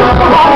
Stop!